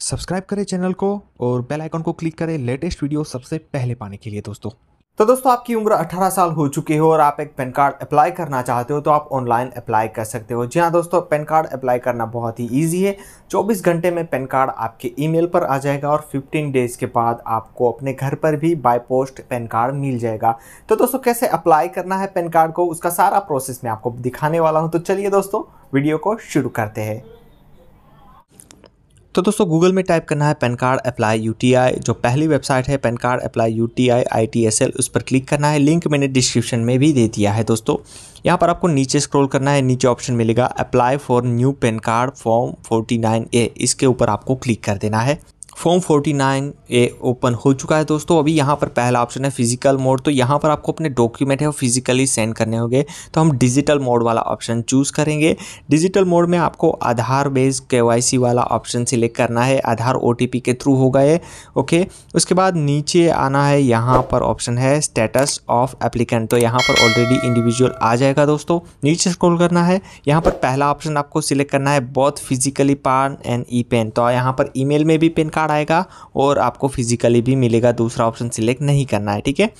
Subscribe करें channel को और बेल आइकन को क्लिक करें लेटेस्ट वीडियो सबसे पहले पाने के लिए दोस्तों। तो दोस्तों, आपकी उम्र 18 साल हो चुकी हो और आप एक पैन कार्ड अप्लाई करना चाहते हो तो आप ऑनलाइन अप्लाई कर सकते हो। जी हाँ दोस्तों, पैन कार्ड अप्लाई करना बहुत ही इजी है। 24 घंटे में पैन कार्ड आपके ईमेल पर आ जाएगा और 15 डेज़ के बाद आपको अपने घर पर भी बाय पोस्ट पैन कार्ड मिल जाएगा। तो दोस्तों, कैसे अप्लाई करना है पैन कार्ड को, उसका सारा प्रोसेस मैं आपको दिखाने वाला हूँ। तो चलिए दोस्तों, वीडियो को शुरू करते हैं। तो दोस्तों गूगल में टाइप करना है पैन कार्ड अप्लाई यूटीआई जो पहली वेबसाइट है, PAN card apply U T उस पर क्लिक करना है। लिंक मैंने डिस्क्रिप्शन में भी दे दिया है दोस्तों। यहाँ पर आपको नीचे स्क्रॉल करना है, नीचे ऑप्शन मिलेगा apply for new PAN card form 49 A इसके ऊपर आपको क्लिक कर देना है। फॉर्म 49 ए ओपन हो चुका है दोस्तों। अभी यहाँ पर पहला ऑप्शन है फ़िज़िकल मोड तो यहाँ पर आपको अपने डॉक्यूमेंट है वो फिजिकली सेंड करने होंगे। तो हम डिजिटल मोड वाला ऑप्शन चूज़ करेंगे। डिजिटल मोड में आपको आधार बेस्ड के वाला ऑप्शन सिलेक्ट करना है। आधार ओटीपी के थ्रू होगा ये ओके उसके बाद नीचे आना है। यहाँ पर ऑप्शन है स्टेटस ऑफ़ एप्लीकेंट तो यहाँ पर ऑलरेडी इंडिविजुअल आ जाएगा दोस्तों। नीचे स्क्रॉल करना है। यहाँ पर पहला ऑप्शन आपको सिलेक्ट करना है। बहुत फिजिकली पान एंड ई पेन तो यहाँ पर ईमेल में भी पेन कार्ड कार्ड आएगा और आपको फिजिकली भी मिलेगा, दूसरा ऑप्शन सिलेक्ट नहीं करना है, ठीक है?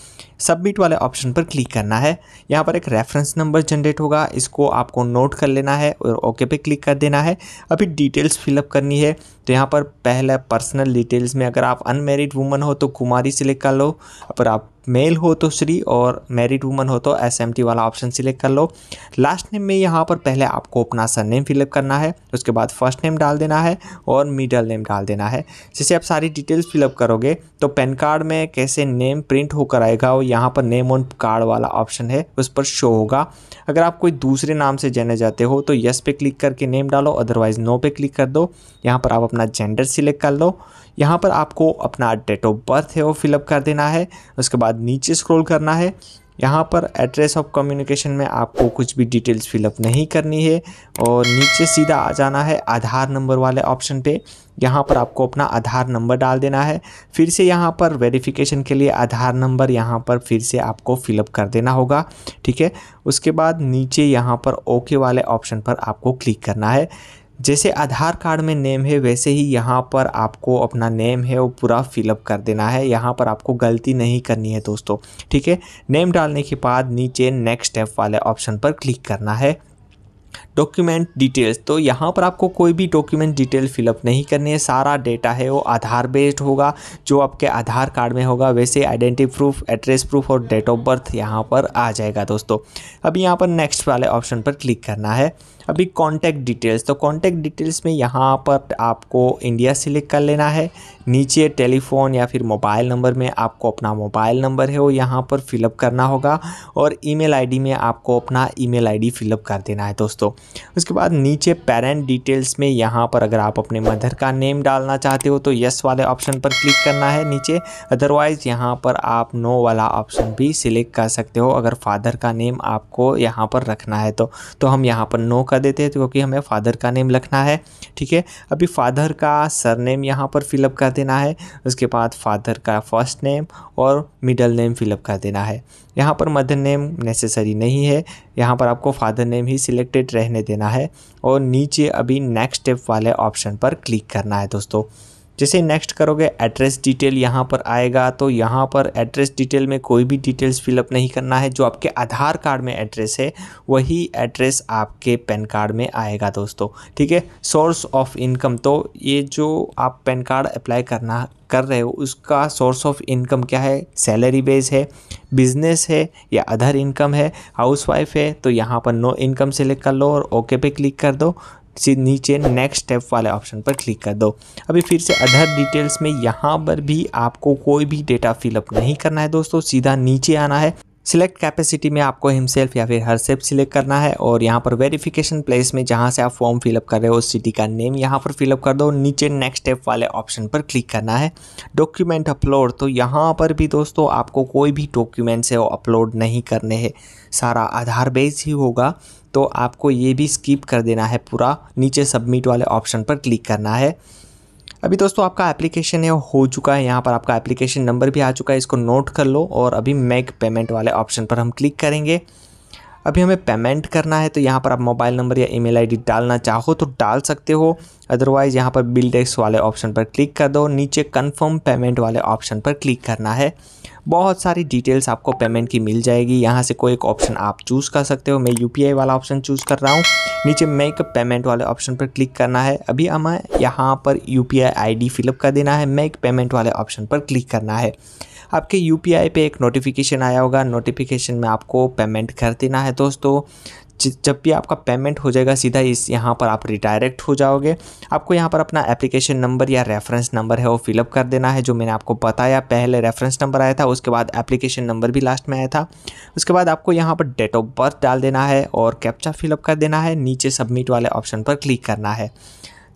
सबमिट वाले ऑप्शन पर क्लिक करना है। यहाँ पर एक रेफरेंस नंबर जनरेट होगा, इसको आपको नोट कर लेना है और ओके पे क्लिक कर देना है। अभी डिटेल्स फिलअप करनी है। तो यहाँ पर पहले पर्सनल डिटेल्स में अगर आप अनमेरिड वुमन हो तो कुमारी सिलेक्ट कर लो। अगर आप मेल हो तो श्री और मैरिड वुमन हो तो एसएमटी वाला ऑप्शन सिलेक्ट कर लो। लास्ट नेम में यहाँ पर पहले आपको अपना सर नेम फिलअप करना है, उसके बाद फ़र्स्ट नेम डाल देना है और मिडल नेम डाल देना है। जैसे आप सारी डिटेल्स फिलअप करोगे तो पैन कार्ड में कैसे नेम प्रिंट होकर आएगा, वो यहाँ पर नेम ऑन कार्ड वाला ऑप्शन है, उस पर शो होगा। अगर आप कोई दूसरे नाम से जाने जाते हो तो यस पे क्लिक करके नेम डालो अदरवाइज़ नो पे क्लिक कर दो। यहाँ पर आप अपना जेंडर सिलेक्ट कर लो। यहाँ पर आपको अपना डेट ऑफ़ बर्थ है वो फिलअप कर देना है। उसके बाद नीचे स्क्रॉल करना है। यहाँ पर एड्रेस ऑफ़ कम्युनिकेशन में आपको कुछ भी डिटेल्स फिलअप नहीं करनी है। और नीचे सीधा आ जाना है आधार नंबर वाले ऑप्शन पे। यहाँ पर आपको अपना आधार नंबर डाल देना है। फिर से यहाँ पर वेरिफिकेशन के लिए आधार नंबर यहाँ पर फिर से आपको फिलअप कर देना होगा। ठीक है? उसके बाद नीचे यहाँ पर ओके वाले ऑप्शन पर आपको क्लिक करना है। जैसे आधार कार्ड में नेम है, वैसे ही यहाँ पर आपको अपना नेम है, वो पूरा फिलअप कर देना है। यहाँ पर आपको गलती नहीं करनी है दोस्तों, ठीक है? नेम डालने के बाद नीचे नेक्स्ट स्टेप वाले ऑप्शन पर क्लिक करना है। डॉक्यूमेंट डिटेल्स तो यहाँ पर आपको कोई भी डॉक्यूमेंट डिटेल फिलअप नहीं करनी है। सारा डेटा है, वो आधार बेस्ड होगा, जो आपके आधार कार्ड में होगा, वैसे आइडेंटिटी प्रूफ एड्रेस प्रूफ और डेट ऑफ़ बर्थ यहाँ पर आ जाएगा दोस्तों। अभी यहाँ पर नेक्स्ट वाले ऑप्शन पर क्लिक करना है। अभी कॉन्टैक्ट डिटेल्स तो कॉन्टैक्ट डिटेल्स में यहाँ पर आपको इंडिया सिलेक्ट कर लेना है। नीचे टेलीफोन या फिर मोबाइल नंबर में आपको अपना मोबाइल नंबर है, वो यहाँ पर फिलअप करना होगा और ईमेल आईडी में आपको अपना ईमेल आईडी फिलअप कर देना है दोस्तों। उसके बाद नीचे पेरेंट डिटेल्स में यहाँ पर अगर आप अपने मदर का नेम डालना चाहते हो तो यस वाले ऑप्शन पर क्लिक करना है नीचे। अदरवाइज़ यहाँ पर आप नो वाला ऑप्शन भी सिलेक्ट कर सकते हो, अगर फादर का नेम आपको यहाँ पर रखना है तो। तो हम यहाँ पर नो कर देते हैं तो क्योंकि हमें फादर का नेम लिखना है, ठीक है? अभी फादर का सर नेम यहाँ पर फिलअप कर देना है, उसके बाद फादर का फ़र्स्ट नेम और मिडल नेम फिलअप कर देना है। यहाँ पर मदर नेम नेसेसरी नहीं है, यहाँ पर आपको फादर नेम ही सिलेक्टेड रहने देना है और नीचे अभी नेक्स्ट स्टेप वाले ऑप्शन पर क्लिक करना है दोस्तों। जैसे नेक्स्ट करोगे एड्रेस डिटेल यहाँ पर आएगा तो यहाँ पर एड्रेस डिटेल में कोई भी डिटेल्स फिलअप नहीं करना है। जो आपके आधार कार्ड में एड्रेस है, वही एड्रेस आपके पैन कार्ड में आएगा दोस्तों, ठीक है? सोर्स ऑफ़ इनकम तो ये जो आप पैन कार्ड अप्लाई करना, कर रहे हो, उसका सोर्स ऑफ़ इनकम क्या है? सैलरी बेस है बिज़नेस है, या अदर इनकम है हाउसवाइफ है तो यहाँ पर नो इनकम सेलेक्ट कर लो और ओके पे क्लिक कर दो। नीचे नेक्स्ट स्टेप वाले ऑप्शन पर क्लिक कर दो। अभी फिर से अदर डिटेल्स में यहाँ पर भी आपको कोई भी डेटा फिलअप नहीं करना है दोस्तों, सीधा नीचे आना है। सिलेक्ट कैपेसिटी में आपको हिमसेल्फ या फिर हर सेल्फ सिलेक्ट करना है और यहाँ पर वेरिफिकेशन प्लेस में जहाँ से आप फॉर्म फिलअप कर रहे हो, उस सिटी का नेम यहाँ पर फिलअप कर दो। नीचे नेक्स्ट स्टेप वाले ऑप्शन पर क्लिक करना है। डॉक्यूमेंट अपलोड तो यहाँ पर भी दोस्तों आपको कोई भी डॉक्यूमेंट्स है वो अपलोड नहीं करने हैं। सारा आधार बेस ही होगा। तो आपको ये भी स्किप कर देना है पूरा, नीचे सबमिट वाले ऑप्शन पर क्लिक करना है। अभी दोस्तों आपका एप्लीकेशन है हो चुका है, यहाँ पर आपका एप्लीकेशन नंबर भी आ चुका है, इसको नोट कर लो और अभी मेक पेमेंट वाले ऑप्शन पर हम क्लिक करेंगे। अभी हमें पेमेंट करना है तो यहाँ पर आप मोबाइल नंबर या ईमेल आईडी डालना चाहो तो डाल सकते हो। अदरवाइज़ यहाँ पर बिल टैक्स वाले ऑप्शन पर क्लिक कर दो, नीचे कन्फर्म पेमेंट वाले ऑप्शन पर क्लिक करना है। बहुत सारी डिटेल्स आपको पेमेंट की मिल जाएगी। यहाँ से कोई एक ऑप्शन आप चूज़ कर सकते हो। मैं यूपीआई वाला ऑप्शन चूज़ कर रहा हूँ। नीचे मेक पेमेंट वाले ऑप्शन पर क्लिक करना है। अभी हमें यहाँ पर यू पी आई फिलअप कर देना है। मेक पेमेंट वाले ऑप्शन पर क्लिक करना है। आपके यूपीआई पे एक नोटिफिकेशन आया होगा। नोटिफिकेशन में आपको पेमेंट कर देना है दोस्तों। जब भी आपका पेमेंट हो जाएगा, सीधा इस यहाँ पर आप रिडायरेक्ट हो जाओगे। आपको यहाँ पर अपना एप्लीकेशन नंबर या रेफरेंस नंबर है वो फिलअप कर देना है, जो मैंने आपको बताया। पहले रेफरेंस नंबर आया था, उसके बाद एप्लीकेशन नंबर भी लास्ट में आया था। उसके बाद आपको यहाँ पर डेट ऑफ़ बर्थ डाल देना है और कैप्चा फिलअप कर देना है। नीचे सबमिट वाले ऑप्शन पर क्लिक करना है।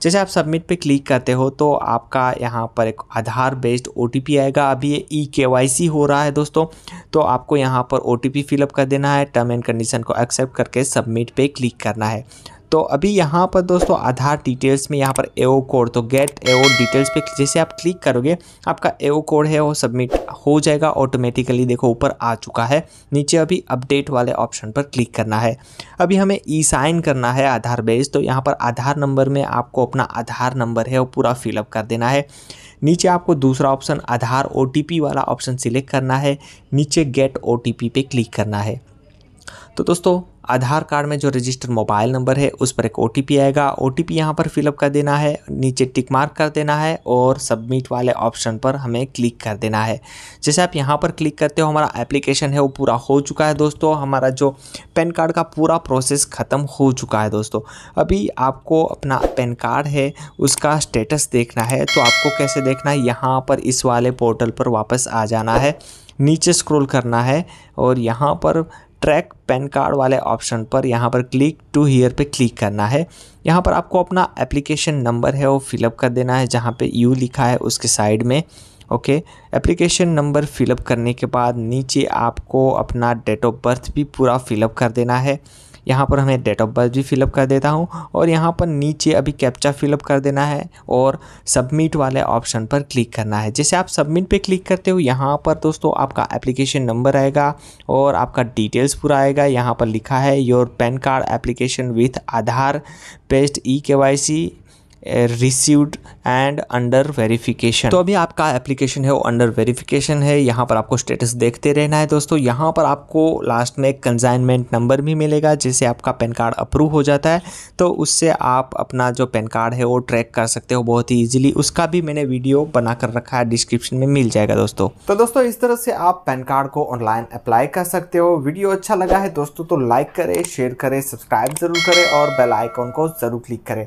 जैसे आप सबमिट पे क्लिक करते हो तो आपका यहाँ पर एक आधार बेस्ड ओटीपी आएगा। अभी ये ई के हो रहा है दोस्तों तो आपको यहाँ पर ओ टी फिलअप कर देना है टर्म एंड कंडीशन को एक्सेप्ट करके सबमिट पे क्लिक करना है। तो अभी यहाँ पर दोस्तों आधार डिटेल्स में यहाँ पर एओ कोड तो गेट एओ डिटेल्स पे जैसे आप क्लिक करोगे, आपका एओ कोड है, वो सबमिट हो जाएगा ऑटोमेटिकली देखो ऊपर आ चुका है। नीचे अभी अपडेट वाले ऑप्शन पर क्लिक करना है। अभी हमें ई साइन करना है आधार बेस तो यहाँ पर आधार नंबर में आपको अपना आधार नंबर है, वो पूरा फिलअप कर देना है। नीचे आपको दूसरा ऑप्शन आधार ओटीपी वाला ऑप्शन सिलेक्ट करना है। नीचे गेट ओटीपी पे क्लिक करना है। तो दोस्तों, आधार कार्ड में जो रजिस्टर्ड मोबाइल नंबर है, उस पर एक ओ आएगा। ओ टी पी यहाँ पर फिलअप कर देना है, नीचे टिक मार्क कर देना है और सबमिट वाले ऑप्शन पर हमें क्लिक कर देना है। जैसे आप यहाँ पर क्लिक करते हो, हमारा एप्लीकेशन है, वो पूरा हो चुका है दोस्तों। हमारा जो पैन कार्ड का पूरा प्रोसेस ख़त्म हो चुका है दोस्तों। अभी आपको अपना पैन कार्ड है, उसका स्टेटस देखना है तो आपको कैसे देखना है? यहाँ पर इस वाले पोर्टल पर वापस आ जाना है, नीचे स्क्रॉल करना है और यहाँ पर ट्रैक पैन कार्ड वाले ऑप्शन पर यहाँ पर क्लिक टू हीयर पे क्लिक करना है। यहाँ पर आपको अपना एप्लीकेशन नंबर है, वो फिलअप कर देना है, जहाँ पे यू लिखा है उसके साइड में। ओके एप्लीकेशन नंबर फिलअप करने के बाद नीचे आपको अपना डेट ऑफ़ बर्थ भी पूरा फिलअप कर देना है। यहाँ पर हमें डेट ऑफ़ बर्थ भी फिलअप कर देता हूँ और यहाँ पर नीचे अभी कैप्चा फिलअप कर देना है और सबमिट वाले ऑप्शन पर क्लिक करना है। जैसे आप सबमिट पर क्लिक करते हो, यहाँ पर दोस्तों आपका एप्लीकेशन नंबर आएगा और आपका डिटेल्स पूरा आएगा। यहाँ पर लिखा है your PAN card application with Aadhaar based e K Y C received and under verification तो अभी आपका एप्लीकेशन है वो अंडर वेरिफिकेशन है यहाँ पर आपको स्टेटस देखते रहना है दोस्तों। यहाँ पर आपको लास्ट में एक कंजाइनमेंट नंबर भी मिलेगा जिससे आपका पैन कार्ड अप्रूव हो जाता है। तो उससे आप अपना जो पैन कार्ड है वो ट्रैक कर सकते हो बहुत ही ईजिली उसका भी मैंने वीडियो बना कर रखा है डिस्क्रिप्शन में मिल जाएगा दोस्तों। तो दोस्तों इस तरह से आप पैन कार्ड को ऑनलाइन अप्लाई कर सकते हो। वीडियो अच्छा लगा है दोस्तों तो लाइक करें शेयर करें सब्सक्राइब ज़रूर करें और बेल आइकॉन को ज़रूर क्लिक करें।